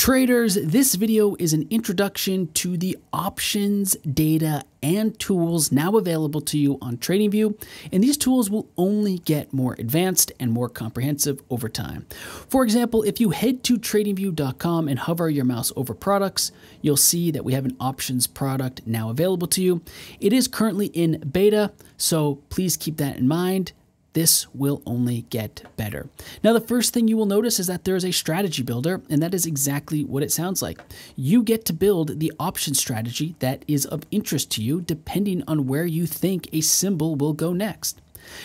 Traders, this video is an introduction to the options, data, and tools now available to you on TradingView, and these tools will only get more advanced and more comprehensive over time. For example, if you head to tradingview.com and hover your mouse over products, you'll see that we have an options product now available to you. It is currently in beta, so please keep that in mind this will only get better. Now, the first thing you will notice is that there is a strategy builder, and that is exactly what it sounds like. You get to build the option strategy that is of interest to you, depending on where you think a symbol will go next.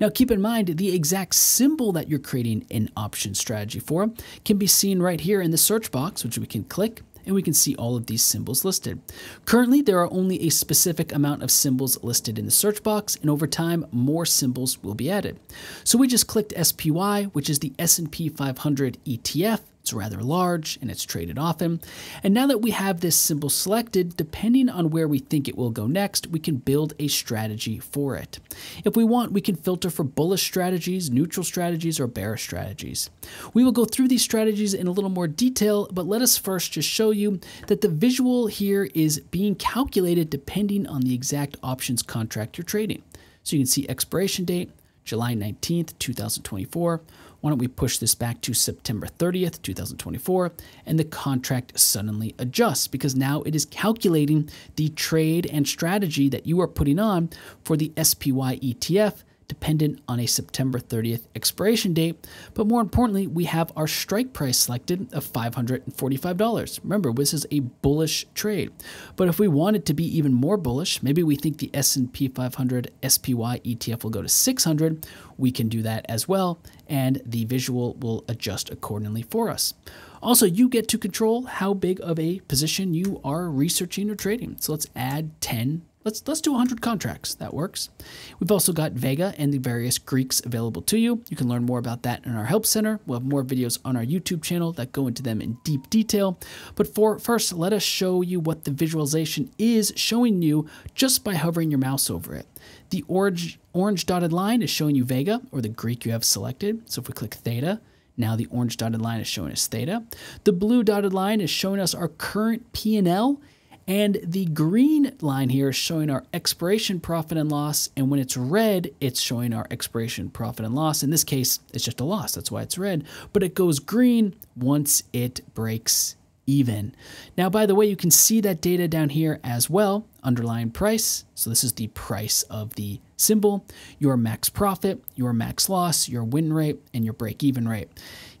Now, keep in mind the exact symbol that you're creating an option strategy for can be seen right here in the search box, which we can click and we can see all of these symbols listed. Currently, there are only a specific amount of symbols listed in the search box, and over time, more symbols will be added. So we just clicked SPY, which is the S&P 500 ETF, it's rather large and it's traded often. And now that we have this symbol selected, depending on where we think it will go next, we can build a strategy for it. If we want, we can filter for bullish strategies, neutral strategies, or bearish strategies. We will go through these strategies in a little more detail, but let us first just show you that the visual here is being calculated depending on the exact options contract you're trading. So you can see expiration date, July 19th, 2024 why don't we push this back to September 30th, 2024, and the contract suddenly adjusts because now it is calculating the trade and strategy that you are putting on for the SPY ETF dependent on a September 30th expiration date. But more importantly, we have our strike price selected of $545. Remember, this is a bullish trade. But if we want it to be even more bullish, maybe we think the S&P 500 SPY ETF will go to 600, we can do that as well, and the visual will adjust accordingly for us. Also, you get to control how big of a position you are researching or trading. So let's add 10 Let's, let's do 100 contracts. That works. We've also got Vega and the various Greeks available to you. You can learn more about that in our Help Center. We'll have more videos on our YouTube channel that go into them in deep detail. But for first, let us show you what the visualization is showing you just by hovering your mouse over it. The orange, orange dotted line is showing you Vega, or the Greek you have selected. So if we click Theta, now the orange dotted line is showing us Theta. The blue dotted line is showing us our current P&L and the green line here is showing our expiration profit and loss. And when it's red, it's showing our expiration profit and loss. In this case, it's just a loss. That's why it's red. But it goes green once it breaks even. Now, by the way, you can see that data down here as well. Underlying price. So this is the price of the symbol, your max profit, your max loss, your win rate, and your break even rate.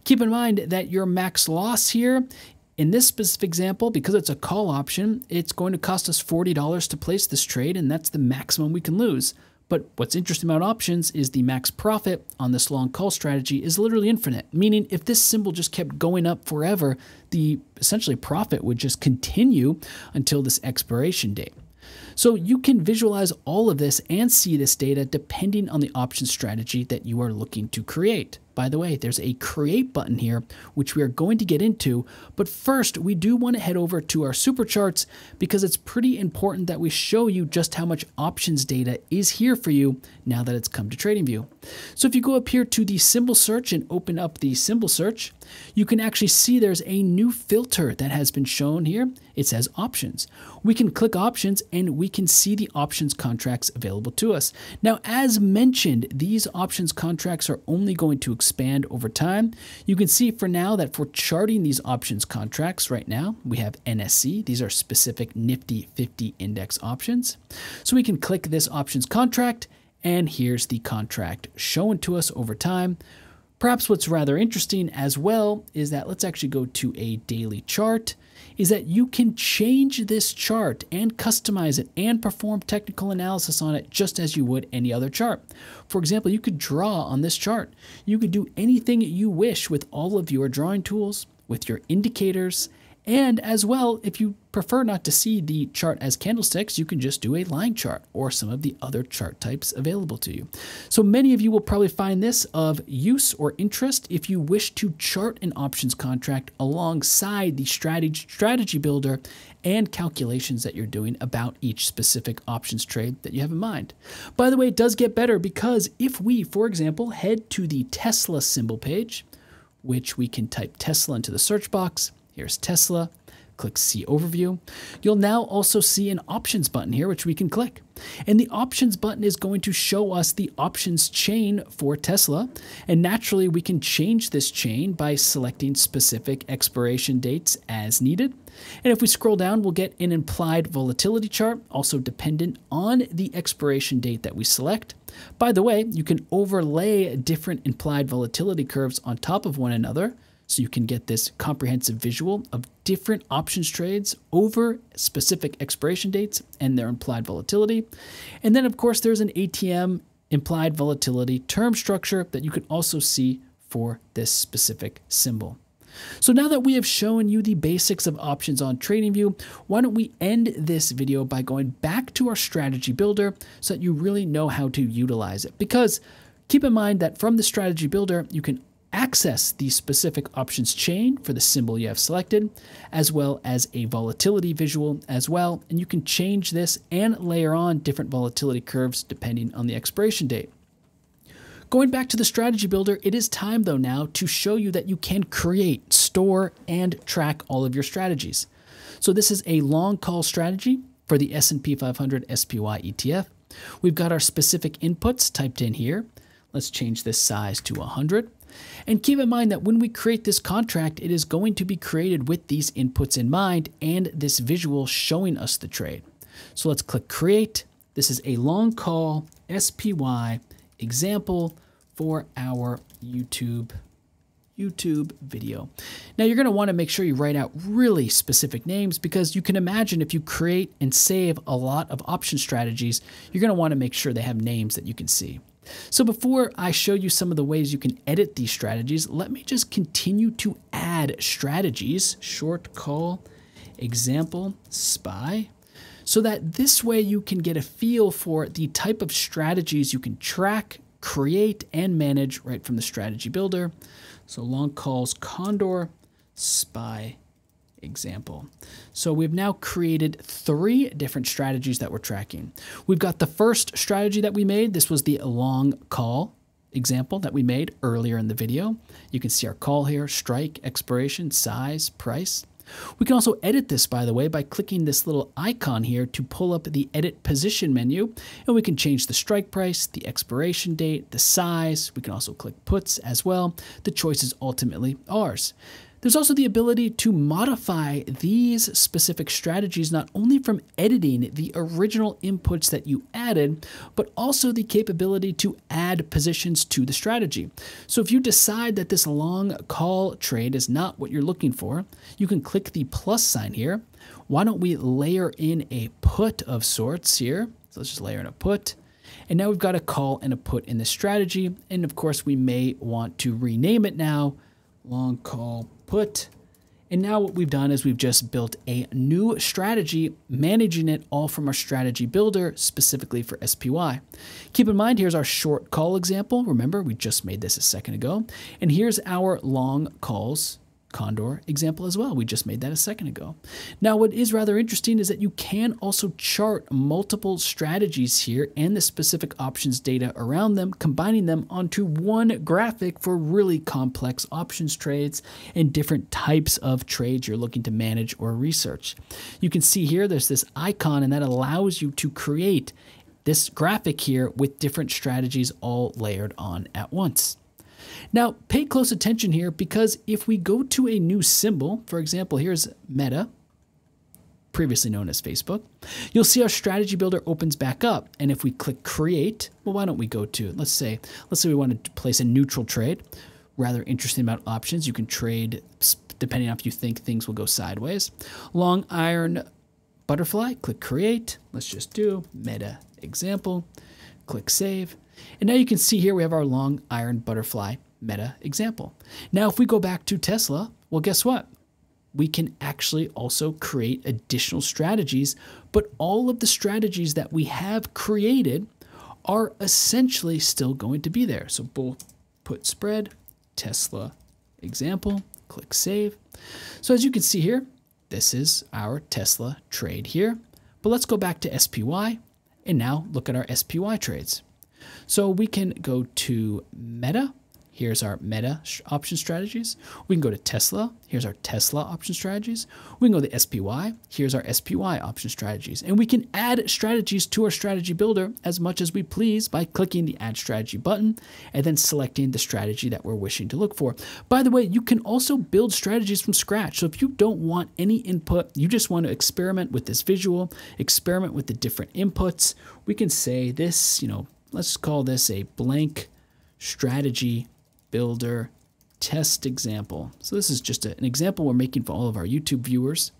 Keep in mind that your max loss here in this specific example, because it's a call option, it's going to cost us $40 to place this trade, and that's the maximum we can lose. But what's interesting about options is the max profit on this long call strategy is literally infinite, meaning if this symbol just kept going up forever, the essentially profit would just continue until this expiration date. So you can visualize all of this and see this data depending on the option strategy that you are looking to create. By the way, there's a create button here, which we are going to get into. But first, we do want to head over to our super charts because it's pretty important that we show you just how much options data is here for you now that it's come to TradingView. So if you go up here to the symbol search and open up the symbol search, you can actually see there's a new filter that has been shown here. It says options. We can click options and we can see the options contracts available to us. Now, as mentioned, these options contracts are only going to expand over time. You can see for now that for charting these options contracts right now, we have NSE. These are specific Nifty 50 index options. So we can click this options contract and here's the contract shown to us over time. Perhaps what's rather interesting as well is that let's actually go to a daily chart is that you can change this chart and customize it and perform technical analysis on it just as you would any other chart. For example, you could draw on this chart. You could do anything you wish with all of your drawing tools, with your indicators, and as well, if you prefer not to see the chart as candlesticks, you can just do a line chart or some of the other chart types available to you. So many of you will probably find this of use or interest if you wish to chart an options contract alongside the strategy, strategy builder and calculations that you're doing about each specific options trade that you have in mind. By the way, it does get better because if we, for example, head to the Tesla symbol page, which we can type Tesla into the search box, Here's Tesla. Click See Overview. You'll now also see an Options button here, which we can click. And the Options button is going to show us the options chain for Tesla. And naturally, we can change this chain by selecting specific expiration dates as needed. And if we scroll down, we'll get an implied volatility chart, also dependent on the expiration date that we select. By the way, you can overlay different implied volatility curves on top of one another so you can get this comprehensive visual of different options trades over specific expiration dates and their implied volatility. And then, of course, there's an ATM implied volatility term structure that you can also see for this specific symbol. So now that we have shown you the basics of options on TradingView, why don't we end this video by going back to our strategy builder so that you really know how to utilize it. Because keep in mind that from the strategy builder, you can access the specific options chain for the symbol you have selected, as well as a volatility visual as well. And you can change this and layer on different volatility curves depending on the expiration date. Going back to the strategy builder, it is time though now to show you that you can create, store, and track all of your strategies. So this is a long call strategy for the S&P 500 SPY ETF. We've got our specific inputs typed in here. Let's change this size to 100. And keep in mind that when we create this contract, it is going to be created with these inputs in mind and this visual showing us the trade. So let's click create. This is a long call SPY example for our YouTube YouTube video. Now you're going to want to make sure you write out really specific names because you can imagine if you create and save a lot of option strategies, you're going to want to make sure they have names that you can see. So before I show you some of the ways you can edit these strategies, let me just continue to add strategies, short call, example, spy, so that this way you can get a feel for the type of strategies you can track, create, and manage right from the strategy builder. So long calls Condor, spy, example. So we've now created three different strategies that we're tracking. We've got the first strategy that we made. This was the long call example that we made earlier in the video. You can see our call here, strike, expiration, size, price. We can also edit this, by the way, by clicking this little icon here to pull up the Edit Position menu, and we can change the strike price, the expiration date, the size. We can also click Puts as well. The choice is ultimately ours. There's also the ability to modify these specific strategies not only from editing the original inputs that you added, but also the capability to add positions to the strategy. So if you decide that this long call trade is not what you're looking for, you can click the plus sign here. Why don't we layer in a put of sorts here? So let's just layer in a put. And now we've got a call and a put in the strategy. And of course, we may want to rename it now long call put. And now what we've done is we've just built a new strategy, managing it all from our strategy builder, specifically for SPY. Keep in mind, here's our short call example. Remember, we just made this a second ago. And here's our long calls Condor example as well. We just made that a second ago. Now, what is rather interesting is that you can also chart multiple strategies here and the specific options data around them, combining them onto one graphic for really complex options trades and different types of trades you're looking to manage or research. You can see here there's this icon, and that allows you to create this graphic here with different strategies all layered on at once. Now, pay close attention here because if we go to a new symbol, for example, here's Meta, previously known as Facebook, you'll see our strategy builder opens back up. And if we click create, well, why don't we go to, let's say, let's say we want to place a neutral trade. Rather interesting about options. You can trade depending on if you think things will go sideways. Long iron butterfly, click create. Let's just do meta example, click save. And now you can see here we have our long iron butterfly meta example. Now, if we go back to Tesla, well, guess what? We can actually also create additional strategies, but all of the strategies that we have created are essentially still going to be there. So bull put spread, Tesla example, click save. So as you can see here, this is our Tesla trade here. But let's go back to SPY and now look at our SPY trades. So we can go to Meta Here's our Meta option strategies. We can go to Tesla. Here's our Tesla option strategies. We can go to SPY. Here's our SPY option strategies. And we can add strategies to our strategy builder as much as we please by clicking the Add Strategy button and then selecting the strategy that we're wishing to look for. By the way, you can also build strategies from scratch. So if you don't want any input, you just want to experiment with this visual, experiment with the different inputs, we can say this, you know, let's call this a blank strategy builder test example. So this is just a, an example we're making for all of our YouTube viewers.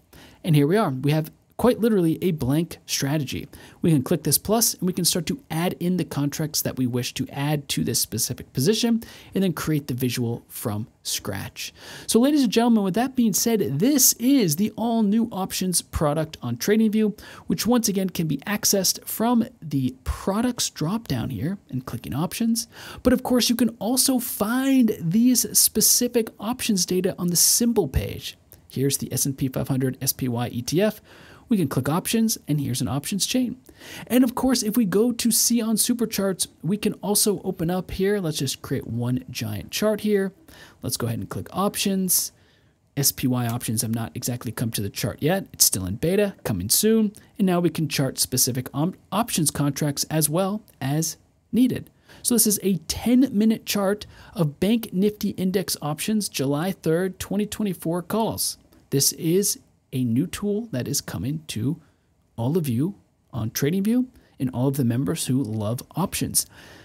And here we are. We have quite literally a blank strategy. We can click this plus and we can start to add in the contracts that we wish to add to this specific position and then create the visual from scratch. So ladies and gentlemen, with that being said, this is the all new options product on TradingView, which once again can be accessed from the products drop down here and clicking options. But of course, you can also find these specific options data on the symbol page. Here's the S&P 500 SPY ETF we can click options and here's an options chain. And of course, if we go to see on supercharts, we can also open up here. Let's just create one giant chart here. Let's go ahead and click options. SPY options have not exactly come to the chart yet. It's still in beta, coming soon. And now we can chart specific options contracts as well as needed. So this is a 10 minute chart of Bank Nifty Index options July 3rd, 2024 calls. This is a new tool that is coming to all of you on TradingView and all of the members who love options.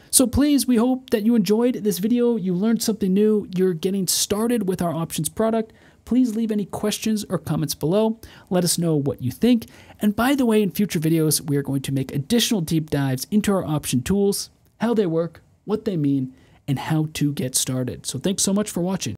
So please, we hope that you enjoyed this video, you learned something new, you're getting started with our options product. Please leave any questions or comments below. Let us know what you think. And by the way, in future videos, we are going to make additional deep dives into our option tools, how they work, what they mean, and how to get started. So thanks so much for watching.